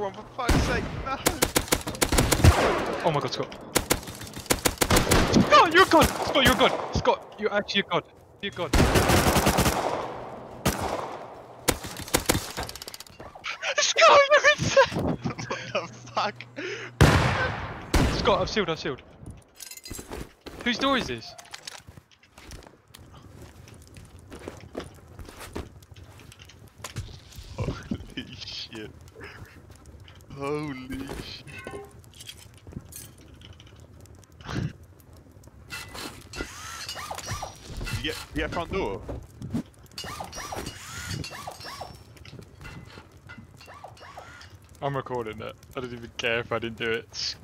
one, for fuck's sake, no! Oh my god, Scott. Scott, you're good! Scott, you're good! Scott, you're actually a god. You're god. Scott, you're insane! what the fuck? Scott, I've sealed, I've sealed. Whose door is this? Holy shit. Holy shit. get, you get front door? I'm recording it. I don't even care if I didn't do it.